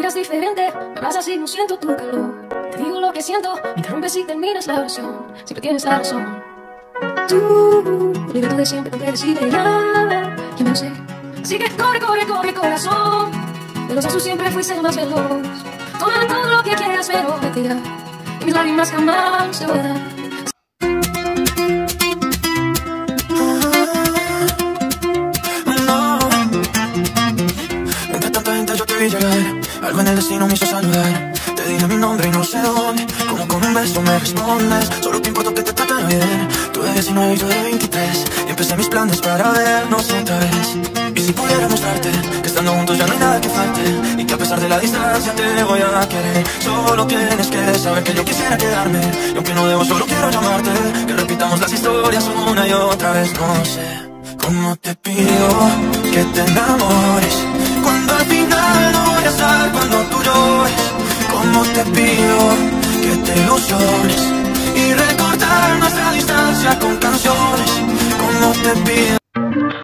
miras diferente, me abrazas y no siento tu calor. Te digo lo que siento, me interrumpes y terminas la oración. Siempre tienes la razón. Tú, el libreto de siempre te decide ya. Y me lo sé. Así que corre, corre, corre, corazón. De los besos siempre fuiste el más veloz. Toma todo lo que quieras, pero vete ya. Y mis lágrimas jamás se. No. Yo te vi llegar. Algo en el destino me hizo saludar. Te dije mi nombre y no sé dónde. Como con un beso me respondes. Solo te importa que te traten bien. Tú de 19 y yo de 23. Y empecé mis planes para vernos otra vez. Y si pudiera mostrarte que estando juntos ya no hay nada que falte. Y que a pesar de la distancia te voy a querer. Solo tienes que saber que yo quisiera quedarme. Y aunque no debo, solo quiero llamarte. Que repitamos las historias una y otra vez. No sé. ¿Cómo te pido que te enamores? último te pido que te ilusiones y recordar nuestra distancia con canciones. Como te pido.